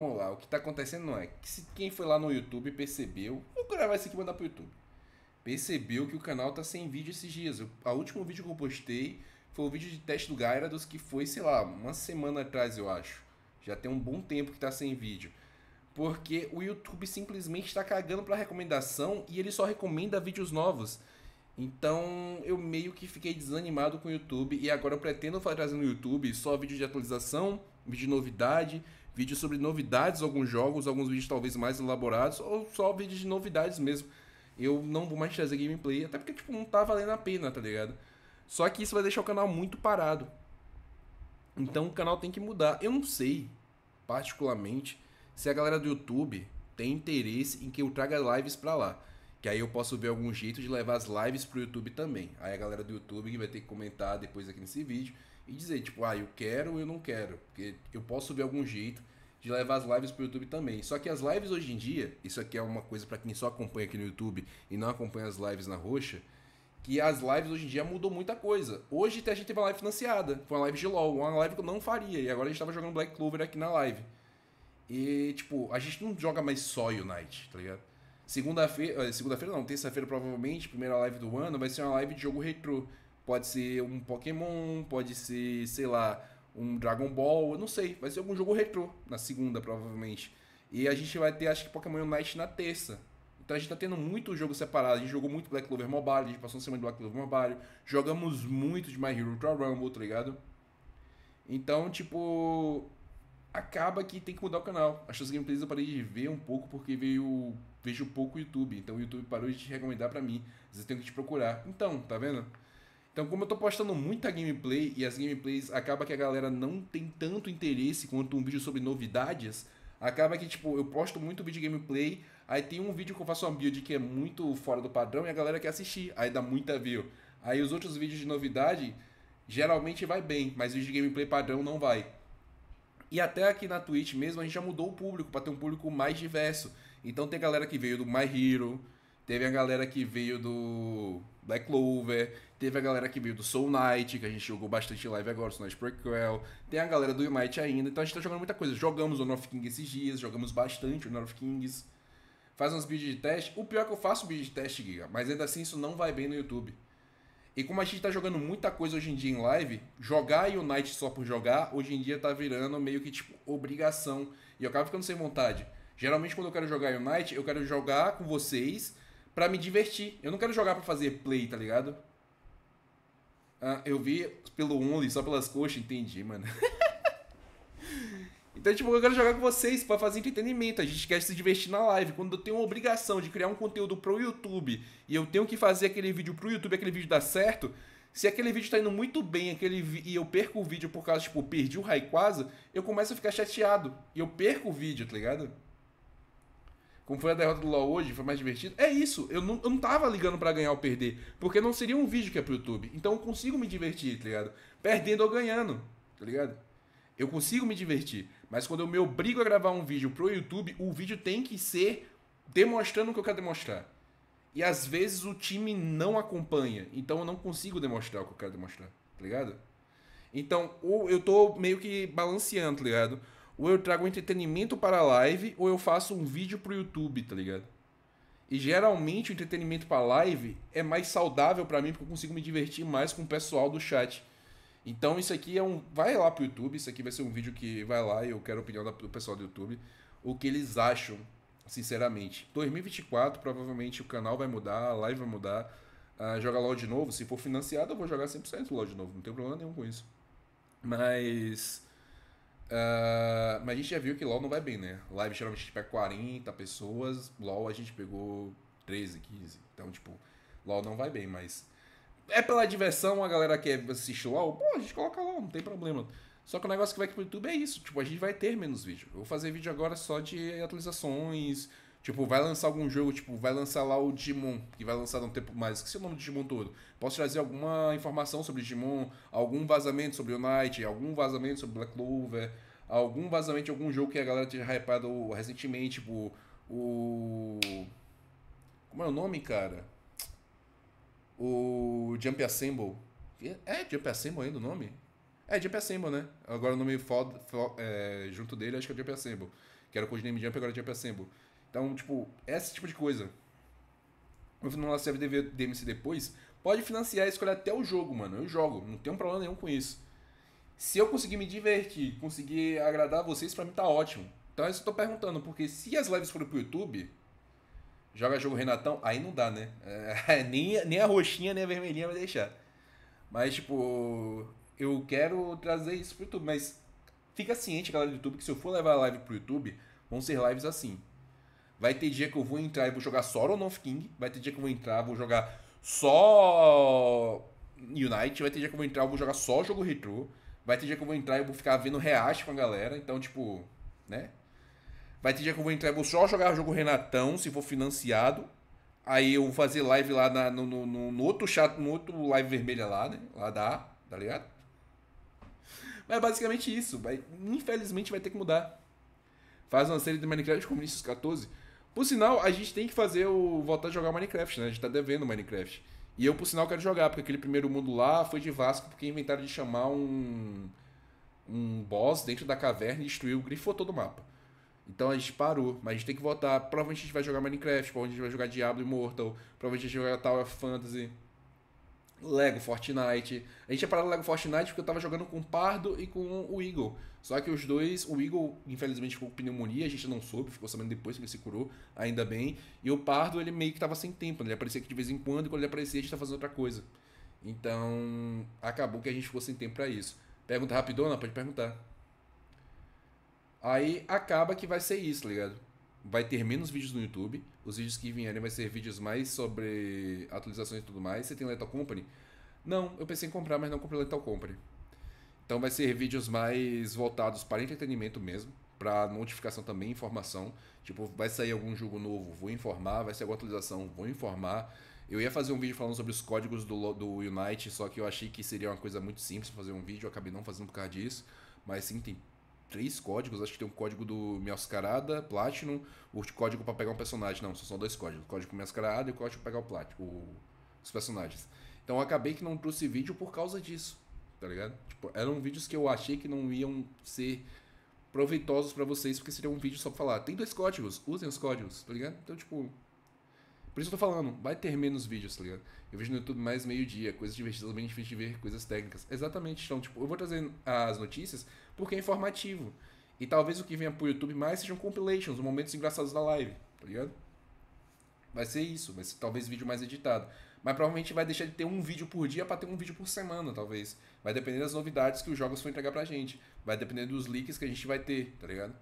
Vamos lá, o que tá acontecendo não é que se quem foi lá no YouTube percebeu, vou gravar isso aqui e mandar pro YouTube. Percebeu que o canal tá sem vídeo esses dias. O último vídeo que eu postei foi o vídeo de teste do Gyarados que foi, sei lá, uma semana atrás, eu acho. Já tem um bom tempo que tá sem vídeo. Porque o YouTube simplesmente está cagando pra recomendação e ele só recomenda vídeos novos. Então eu meio que fiquei desanimado com o YouTube e agora eu pretendo trazer no YouTube só vídeo de atualização, vídeo de novidade, vídeo sobre novidades, alguns jogos, alguns vídeos talvez mais elaborados, ou só vídeos de novidades mesmo. Eu não vou mais trazer gameplay, até porque tipo, não tá valendo a pena, tá ligado? Só que isso vai deixar o canal muito parado. Então o canal tem que mudar. Eu não sei, particularmente, se a galera do YouTube tem interesse em que eu traga lives pra lá. Que aí eu posso ver algum jeito de levar as lives pro YouTube também. Aí a galera do YouTube vai ter que comentar depois aqui nesse vídeo e dizer, tipo, ah, eu quero ou eu não quero. Porque eu posso ver algum jeito de levar as lives pro YouTube também. Só que as lives hoje em dia, isso aqui é uma coisa para quem só acompanha aqui no YouTube e não acompanha as lives na roxa, que as lives hoje em dia mudou muita coisa. Hoje a gente teve uma live financiada, foi uma live de LoL, uma live que eu não faria, e agora a gente tava jogando Black Clover aqui na live. E, tipo, a gente não joga mais só Unite, tá ligado? Segunda-feira, segunda-feira não, terça-feira provavelmente, primeira live do ano, vai ser uma live de jogo retrô. Pode ser um Pokémon, pode ser, sei lá, um Dragon Ball, eu não sei. Vai ser algum jogo retrô na segunda, provavelmente. E a gente vai ter, acho que, Pokémon Unite na terça. Então a gente tá tendo muito jogo separado. A gente jogou muito Black Clover Mobile, a gente passou uma semana de Black Clover Mobile. Jogamos muito de My Hero Ultra Rumble, tá ligado? Então, tipo. Acaba que tem que mudar o canal. As suas gameplays eu parei de ver um pouco porque veio. Vejo pouco YouTube. Então o YouTube parou de te recomendar para mim. Eu tenho que te procurar. Então, tá vendo? Então, como eu tô postando muita gameplay e as gameplays acaba que a galera não tem tanto interesse quanto um vídeo sobre novidades, acaba que, tipo, eu posto muito vídeo de gameplay, aí tem um vídeo que eu faço uma build que é muito fora do padrão e a galera quer assistir, aí dá muita view. Aí os outros vídeos de novidade geralmente vai bem, mas vídeo de gameplay padrão não vai. E até aqui na Twitch mesmo a gente já mudou o público para ter um público mais diverso. Então tem galera que veio do My Hero, Teve a galera que veio do Black Clover, teve a galera que veio do Soul Knight, que a gente jogou bastante live agora, Soul Knight Prequel. Tem a galera do Unite ainda, então a gente tá jogando muita coisa. Jogamos o North King esses dias, jogamos bastante o North Kings. Faz uns vídeos de teste. O pior é que eu faço vídeo de teste, Giga, mas ainda assim isso não vai bem no YouTube. E como a gente tá jogando muita coisa hoje em dia em live, jogar Unite só por jogar, hoje em dia tá virando meio que tipo obrigação. E eu acabo ficando sem vontade. Geralmente quando eu quero jogar Unite, eu quero jogar com vocês para me divertir. Eu não quero jogar para fazer play, tá ligado? Ah, eu vi pelo Only, só pelas coxas, entendi, mano. então, tipo, eu quero jogar com vocês para fazer entretenimento. A gente quer se divertir na live. Quando eu tenho a obrigação de criar um conteúdo pro YouTube e eu tenho que fazer aquele vídeo pro YouTube, aquele vídeo dar certo, se aquele vídeo tá indo muito bem aquele e eu perco o vídeo por causa, tipo, perdi o Raikwaza, eu começo a ficar chateado. E eu perco o vídeo, tá ligado? Como foi a derrota do LoL hoje, foi mais divertido. É isso, eu não, eu não tava ligando para ganhar ou perder, porque não seria um vídeo que é pro YouTube. Então eu consigo me divertir, tá ligado? Perdendo ou ganhando, tá ligado? Eu consigo me divertir, mas quando eu me obrigo a gravar um vídeo pro YouTube, o vídeo tem que ser demonstrando o que eu quero demonstrar. E às vezes o time não acompanha, então eu não consigo demonstrar o que eu quero demonstrar, tá ligado? Então, eu tô meio que balanceando, tá ligado? Ou eu trago entretenimento para a live, ou eu faço um vídeo pro YouTube, tá ligado? E geralmente o entretenimento para live é mais saudável para mim porque eu consigo me divertir mais com o pessoal do chat. Então isso aqui é um, vai lá pro YouTube, isso aqui vai ser um vídeo que vai lá e eu quero a opinião do pessoal do YouTube, o que eles acham, sinceramente. 2024 provavelmente o canal vai mudar, a live vai mudar, uh, jogar LoL de novo, se for financiado eu vou jogar 100% LoL de novo, não tem problema nenhum com isso. Mas Uh, mas a gente já viu que LoL não vai bem, né? Live geralmente a gente pega 40 pessoas, LoL a gente pegou 13, 15. Então, tipo, LoL não vai bem, mas. É pela diversão, a galera quer assistir LoL, pô, a gente coloca LoL, não tem problema. Só que o negócio que vai pro YouTube é isso, tipo, a gente vai ter menos vídeo. Eu vou fazer vídeo agora só de atualizações. Tipo, vai lançar algum jogo, tipo, vai lançar lá o Digimon, que vai lançar um tempo mais. Esqueci o nome do Digimon todo. Posso trazer alguma informação sobre Digimon, algum vazamento sobre o Night, algum vazamento sobre Black Clover, algum vazamento de algum jogo que a galera tinha hypado recentemente, tipo, o. Como é o nome, cara? O Jump Assemble. É Jump Assemble ainda o nome? É Jump Assemble, né? Agora o nome foda, é, junto dele acho que é Jump Assemble. Que era o Codename Jump agora é Jump Assemble. Então, tipo, esse tipo de coisa. No final da série DMC depois, pode financiar e escolher até o jogo, mano. Eu jogo, não tem um problema nenhum com isso. Se eu conseguir me divertir, conseguir agradar vocês, pra mim tá ótimo. Então é isso que eu tô perguntando, porque se as lives forem pro YouTube, joga jogo Renatão, aí não dá, né? É, nem, nem a roxinha nem a vermelhinha vai deixar. Mas, tipo, eu quero trazer isso pro YouTube. Mas fica ciente, galera do YouTube, que se eu for levar a live pro YouTube, vão ser lives assim. Vai ter dia que eu vou entrar e vou jogar só Ron of King. Vai ter dia que eu vou entrar, vou jogar só Unite. Vai ter dia que eu vou entrar, eu vou jogar só jogo retrô. Vai ter dia que eu vou entrar e vou ficar vendo react com a galera. Então, tipo, né? Vai ter dia que eu vou entrar e vou só jogar jogo Renatão, se for financiado. Aí eu vou fazer live lá na, no, no, no, outro chat, no outro live vermelha lá, né? Lá da tá ligado? Mas é basicamente isso. Vai, infelizmente vai ter que mudar. Faz uma série de Minecraft com Vinicius 14. Por sinal, a gente tem que fazer o. voltar a jogar Minecraft, né? A gente tá devendo Minecraft. E eu, por sinal, quero jogar, porque aquele primeiro mundo lá foi de Vasco, porque inventaram de chamar um. um boss dentro da caverna e destruiu, grifou todo o mapa. Então a gente parou, mas a gente tem que voltar. Provavelmente a gente vai jogar Minecraft, provavelmente a gente vai jogar Diablo Immortal, provavelmente a gente vai jogar Tower of Fantasy. Lego Fortnite. A gente ia parar no Lego Fortnite porque eu tava jogando com o Pardo e com o Eagle. Só que os dois, o Eagle, infelizmente, ficou com pneumonia, a gente não soube, ficou sabendo depois que ele se curou, ainda bem. E o Pardo, ele meio que tava sem tempo, né? ele aparecia aqui de vez em quando, e quando ele aparecia, a gente tá fazendo outra coisa. Então, acabou que a gente ficou sem tempo para isso. Pergunta rapidona? Pode perguntar. Aí acaba que vai ser isso, tá ligado? Vai ter menos vídeos no YouTube. Os vídeos que vierem vai ser vídeos mais sobre atualizações e tudo mais. Você tem Lethal Company? Não, eu pensei em comprar, mas não comprei Lethal Company. Então vai ser vídeos mais voltados para entretenimento mesmo, para notificação também, informação. Tipo, vai sair algum jogo novo, vou informar, vai sair alguma atualização, vou informar. Eu ia fazer um vídeo falando sobre os códigos do, do Unite, só que eu achei que seria uma coisa muito simples fazer um vídeo, eu acabei não fazendo por causa disso. Mas sim, tem três códigos, acho que tem um código do Mascarada, Platinum, o código para pegar um personagem. Não, são só dois códigos, o código Mascarada e o código para pegar o Platinum, os personagens. Então eu acabei que não trouxe vídeo por causa disso tá ligado? Tipo, eram vídeos que eu achei que não iam ser proveitosos para vocês, porque seria um vídeo só pra falar, tem dois códigos, usem os códigos, tá ligado? Então, tipo, por isso eu tô falando, vai ter menos vídeos, tá ligado? Eu vejo no YouTube mais meio-dia, coisas divertidas, bem difícil de ver, coisas técnicas. Exatamente, então, tipo, eu vou trazer as notícias porque é informativo. E talvez o que venha pro YouTube mais sejam compilations, momentos engraçados da live, tá ligado? Vai ser isso, vai ser talvez vídeo mais editado. Mas provavelmente vai deixar de ter um vídeo por dia para ter um vídeo por semana, talvez. Vai depender das novidades que os jogos vão entregar pra gente. Vai depender dos leaks que a gente vai ter, tá ligado?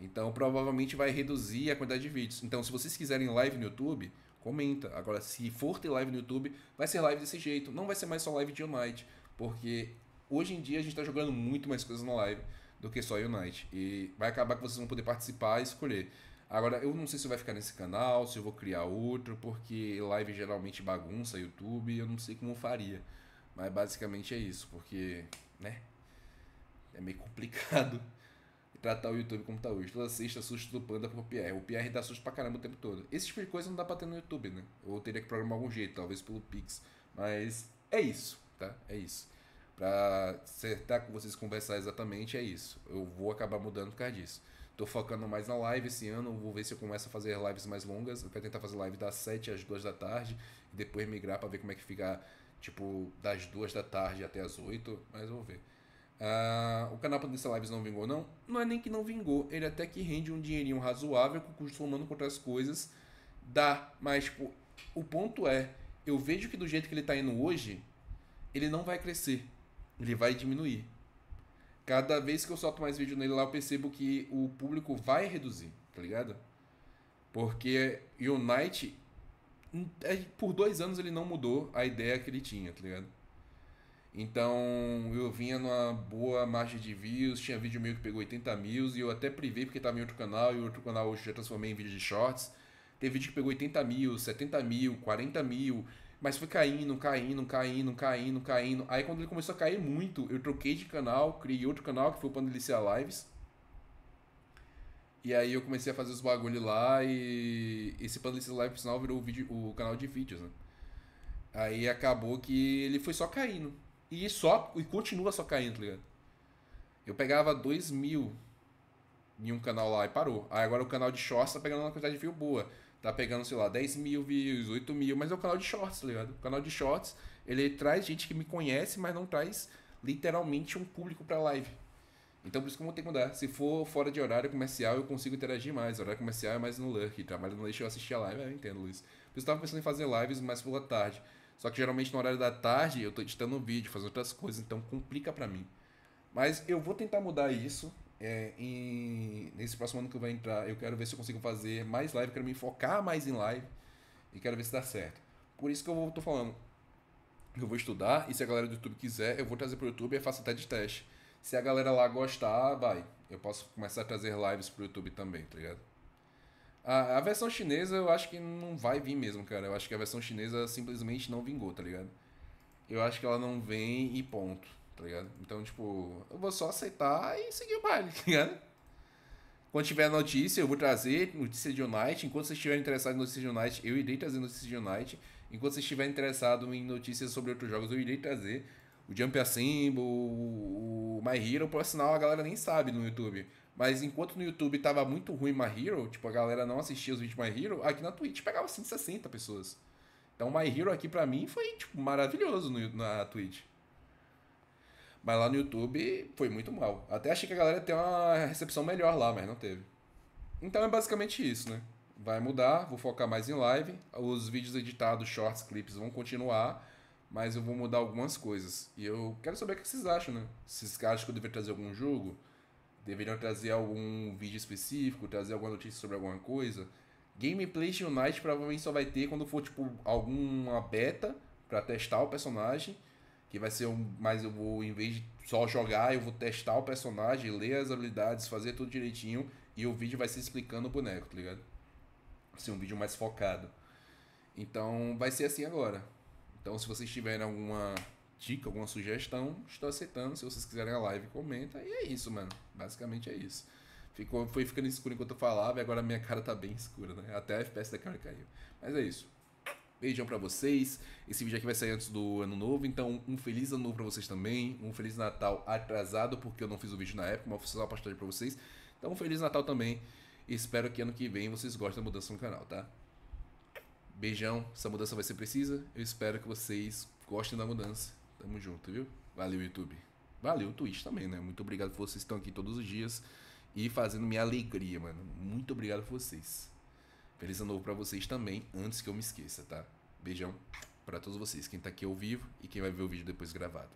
Então provavelmente vai reduzir a quantidade de vídeos. Então se vocês quiserem live no YouTube, comenta. Agora, se for ter live no YouTube, vai ser live desse jeito. Não vai ser mais só live de Unite. Porque hoje em dia a gente tá jogando muito mais coisas na live do que só Unite. E vai acabar que vocês vão poder participar e escolher. Agora, eu não sei se vai ficar nesse canal, se eu vou criar outro, porque live geralmente bagunça YouTube, eu não sei como faria. Mas basicamente é isso, porque, né? É meio complicado tratar o YouTube como tá hoje. Toda sexta susto do Panda pro PR. O PR dá susto pra caramba o tempo todo. Esse tipo de coisa não dá pra ter no YouTube, né? Eu teria que programar algum jeito, talvez pelo Pix. Mas é isso, tá? É isso. Pra acertar com vocês conversar exatamente, é isso. Eu vou acabar mudando por causa disso. Tô focando mais na live esse ano, vou ver se eu começo a fazer lives mais longas. Eu quero tentar fazer live das 7 às 2 da tarde e depois migrar para ver como é que fica, tipo, das 2 da tarde até as 8, mas vou ver. Uh, o canal Pandista Lives não vingou, não? Não é nem que não vingou, ele até que rende um dinheirinho razoável com o custo humano com outras coisas. Dá, mas, tipo, o ponto é, eu vejo que do jeito que ele tá indo hoje, ele não vai crescer, ele vai diminuir cada vez que eu solto mais vídeo nele lá, eu percebo que o público vai reduzir, tá ligado? Porque Unite, é, por dois anos ele não mudou a ideia que ele tinha, tá ligado? Então eu vinha numa boa margem de views, tinha vídeo meu que pegou 80 mil e eu até privei porque estava em outro canal e outro canal hoje já transformei em vídeo de shorts. Tem vídeo que pegou 80 mil, 70 mil, 40 mil. Mas foi caindo, caindo, caindo, caindo, caindo. Aí quando ele começou a cair muito, eu troquei de canal, criei outro canal, que foi o Pandelicia Lives. E aí eu comecei a fazer os bagulho lá e esse Pandelicia Lives, por sinal, virou o, vídeo, o canal de vídeos, né? Aí acabou que ele foi só caindo. E só e continua só caindo, tá ligado? Eu pegava 2 mil em um canal lá e parou. Aí agora o canal de shorts tá pegando uma quantidade de view boa. Tá pegando, sei lá, 10 mil views, 8 mil, mas é o canal de shorts, tá ligado? O canal de shorts, ele traz gente que me conhece, mas não traz literalmente um público pra live. Então por isso que eu vou ter que mudar. Se for fora de horário comercial, eu consigo interagir mais. Horário comercial é mais no Lurk. Trabalho não deixa eu assistir a live, eu entendo, Luiz. Eu tava pensando em fazer lives mais pela tarde. Só que geralmente no horário da tarde eu tô editando um vídeo, fazendo outras coisas, então complica pra mim. Mas eu vou tentar mudar isso. É, nesse próximo ano que vou entrar, eu quero ver se eu consigo fazer mais live, quero me focar mais em live e quero ver se dá certo. Por isso que eu vou, tô falando. Eu vou estudar e se a galera do YouTube quiser, eu vou trazer pro YouTube e faço até de teste. Se a galera lá gostar, vai. Eu posso começar a trazer lives pro YouTube também, tá ligado? A, a versão chinesa eu acho que não vai vir mesmo, cara. Eu acho que a versão chinesa simplesmente não vingou, tá ligado? Eu acho que ela não vem e ponto tá ligado? Então, tipo, eu vou só aceitar e seguir o baile, tá ligado? Quando tiver notícia, eu vou trazer notícia de Unite. Enquanto vocês estiverem interessados em notícia de Unite, eu irei trazer notícia de Unite. Enquanto vocês estiverem interessados em notícias sobre outros jogos, eu irei trazer. O Jump Assemble, o My Hero, por sinal, a galera nem sabe no YouTube. Mas enquanto no YouTube tava muito ruim My Hero, tipo, a galera não assistia os vídeos de My Hero, aqui na Twitch pegava 160 pessoas. Então My Hero aqui pra mim foi, tipo, maravilhoso no, na Twitch. Mas lá no YouTube foi muito mal. Até achei que a galera ter uma recepção melhor lá, mas não teve. Então é basicamente isso, né? Vai mudar, vou focar mais em live. Os vídeos editados, shorts, clips vão continuar, mas eu vou mudar algumas coisas. E eu quero saber o que vocês acham, né? Vocês acham que eu deveria trazer algum jogo? Deveriam trazer algum vídeo específico, trazer alguma notícia sobre alguma coisa? Gameplay de Unite provavelmente só vai ter quando for tipo alguma beta para testar o personagem que vai ser um. Mas eu vou, em vez de só jogar, eu vou testar o personagem, ler as habilidades, fazer tudo direitinho. E o vídeo vai ser explicando o boneco, tá ligado? Ser um vídeo mais focado. Então vai ser assim agora. Então se vocês tiverem alguma dica, alguma sugestão, estou aceitando. Se vocês quiserem a live, comenta. E é isso, mano. Basicamente é isso. Ficou, foi ficando escuro enquanto eu falava e agora minha cara tá bem escura, né? Até a FPS da câmera caiu. Mas é isso. Beijão para vocês. Esse vídeo aqui vai sair antes do ano novo, então um feliz ano novo para vocês também. Um feliz Natal atrasado, porque eu não fiz o vídeo na época, mas fazer uma postagem para vocês. Então um feliz Natal também. Espero que ano que vem vocês gostem da mudança no canal, tá? Beijão. Essa mudança vai ser precisa. Eu espero que vocês gostem da mudança. Tamo junto, viu? Valeu, YouTube. Valeu, Twitch também, né? Muito obrigado por vocês que estão aqui todos os dias e fazendo minha alegria, mano. Muito obrigado por vocês. Feliz ano novo pra vocês também, antes que eu me esqueça, tá? Beijão para todos vocês, quem tá aqui ao vivo e quem vai ver o vídeo depois gravado.